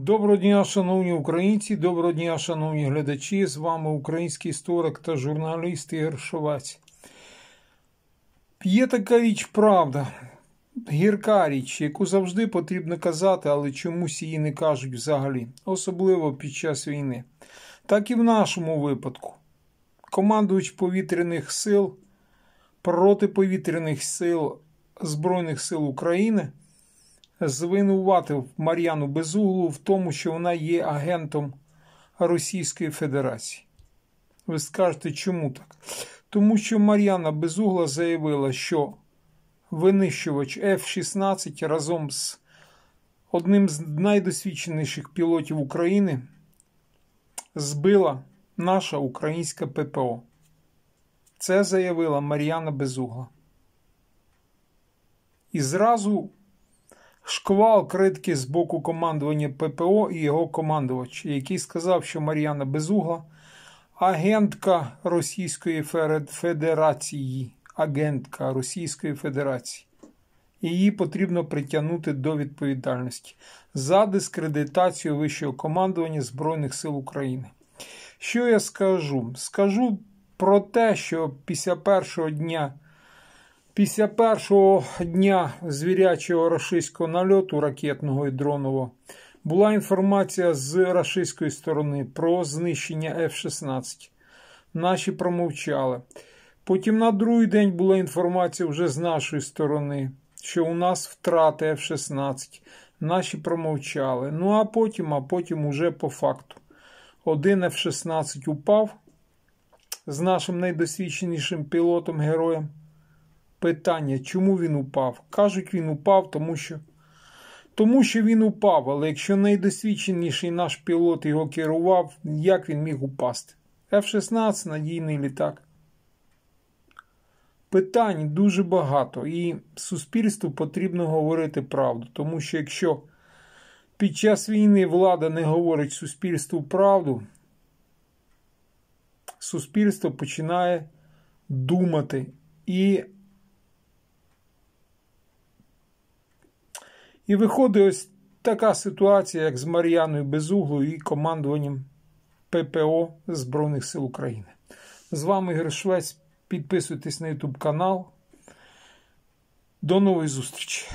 Доброго дня, шановні українці, доброго дня, шановні глядачі. З вами український історик та журналіст Ігор Шовець. Є така річ правда, гірка річ, яку завжди потрібно казати, але чомусь її не кажуть взагалі, особливо під час війни. Так і в нашому випадку. Командувач повітряних сил протиповітряних сил Збройних сил України звинуватив Мар'яну Безуглу в тому, що вона є агентом Російської Федерації. Ви скажете, чому так? Тому що Мар'яна Безугла заявила, що винищувач F-16 разом з одним з найдосвідченіших пілотів України збила наша українська ППО. Це заявила Мар'яна Безугла. І зразу шквал критики з боку командування ППО і його командувач, який сказав, що Мар'яна Безугла агентка Російської Федерації, агентка Російської Федерації. Її потрібно притягнути до відповідальності за дискредитацію вищого командування Збройних сил України. Що я скажу? Скажу про те, що після першого дня Після першого дня звірячого рашистського нальоту ракетного і дронового була інформація з рашистської сторони про знищення F-16. Наші промовчали. Потім на другий день була інформація вже з нашої сторони, що у нас втрати F-16. Наші промовчали. Ну а потім, а потім уже по факту. Один F-16 упав з нашим найдосвідченішим пілотом героєм питання, чому він упав? Кажуть, він упав, тому що тому що він упав, але якщо найдосвідченіший наш пілот його керував, як він міг упасти? F-16 надійний літак. Питань дуже багато, і суспільству потрібно говорити правду, тому що якщо під час війни влада не говорить суспільству правду, суспільство починає думати і І виходить ось така ситуація, як з Мар'яною Безуглою і командуванням ППО Збройних сил України. З вами Ігор Швець. Підписуйтесь на YouTube канал. До нової зустрічі!